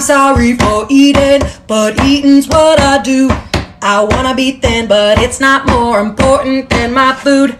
I'm sorry for eating, but eating's what I do. I wanna be thin, but it's not more important than my food.